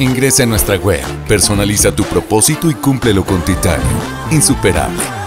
Ingresa a nuestra web, personaliza tu propósito y cúmplelo con Titanio. Insuperable